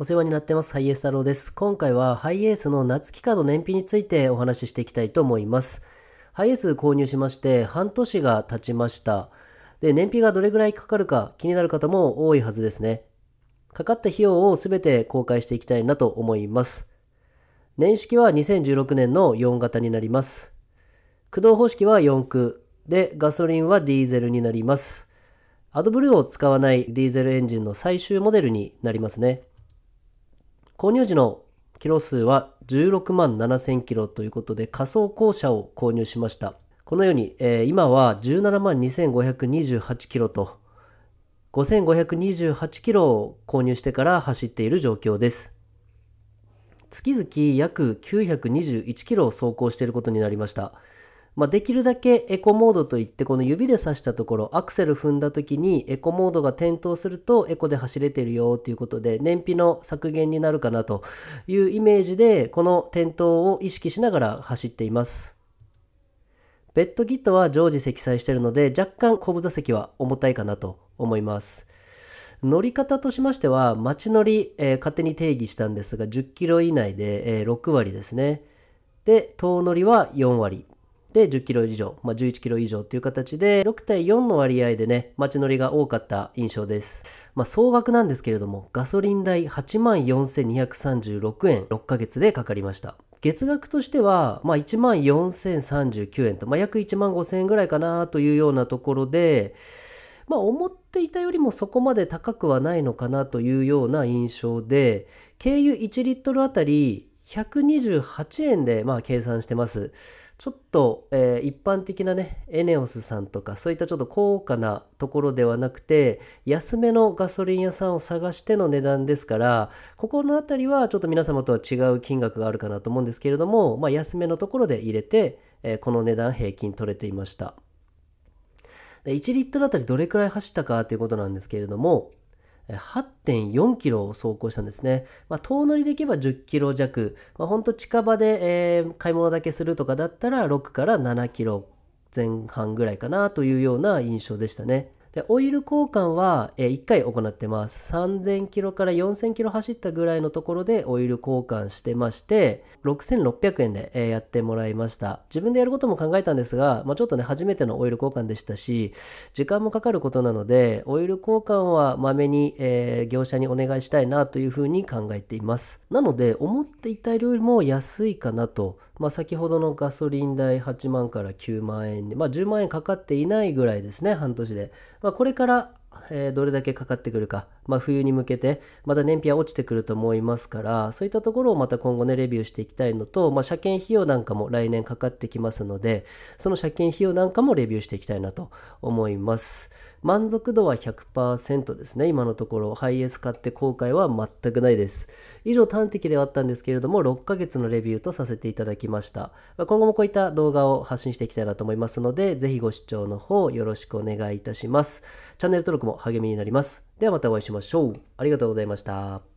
お世話になってます。ハイエース太郎です。今回はハイエースの夏期間の燃費についてお話ししていきたいと思います。ハイエース購入しまして半年が経ちました。で、燃費がどれぐらいかかるか気になる方も多いはずですね。かかった費用をすべて公開していきたいなと思います。年式は2016年の4型になります。駆動方式は4駆でガソリンはディーゼルになります。アドブルーを使わないディーゼルエンジンの最終モデルになりますね。購入時のキロ数は16万7000キロということで仮想降車を購入しました。このように、えー、今は17万2528キロと5528キロを購入してから走っている状況です。月々約921キロを走行していることになりました。まあ、できるだけエコモードといってこの指で指したところアクセル踏んだ時にエコモードが点灯するとエコで走れてるよということで燃費の削減になるかなというイメージでこの点灯を意識しながら走っています。ベッドキットは常時積載しているので若干後部座席は重たいかなと思います。乗り方としましては街乗り、えー、勝手に定義したんですが10キロ以内で、えー、6割ですね。で、遠乗りは4割。で、10キロ以上、まあ、11キロ以上っていう形で、6対4の割合でね、街乗りが多かった印象です。まあ、総額なんですけれども、ガソリン代84,236円、6ヶ月でかかりました。月額としては、まあ、1万4039円と、まあ、約1万5000円ぐらいかなというようなところで、まあ、思っていたよりもそこまで高くはないのかなというような印象で、軽油1リットルあたり128円でまあ計算してます。ちょっと、えー、一般的なね、エネオスさんとか、そういったちょっと高価なところではなくて、安めのガソリン屋さんを探しての値段ですから、ここの辺りはちょっと皆様とは違う金額があるかなと思うんですけれども、まあ、安めのところで入れて、えー、この値段平均取れていました。1リットルあたりどれくらい走ったかということなんですけれども、8.4キロを走行したんですね。まあ、遠乗りでいけば10キロ弱。まあ、ほんと近場で、えー、買い物だけするとかだったら6から7キロ前半ぐらいかなというような印象でしたね。で、オイル交換は、え、1回行ってます。3000キロから4000キロ走ったぐらいのところでオイル交換してまして、6600円で、え、やってもらいました。自分でやることも考えたんですが、まあ、ちょっとね、初めてのオイル交換でしたし、時間もかかることなので、オイル交換はまめに、え、業者にお願いしたいなというふうに考えています。なので、思っていたよりも安いかなと。まあ、先ほどのガソリン代8万から9万円で、まあ、10万円かかっていないぐらいですね、半年で。まあ、これから、えー、どれだけかかってくるか、まあ、冬に向けてまた燃費は落ちてくると思いますからそういったところをまた今後ねレビューしていきたいのと、まあ、車検費用なんかも来年かかってきますのでその車検費用なんかもレビューしていきたいなと思います。満足度は100%ですね今のところ。ハイエース買って後悔は全くないです。以上端的ではあったんですけれども6ヶ月のレビューとさせていただきました。今後もこういった動画を発信していきたいなと思いますのでぜひご視聴の方よろしくお願いいたします。チャンネル登録も励みになります。ではまたお会いしましょう。ありがとうございました。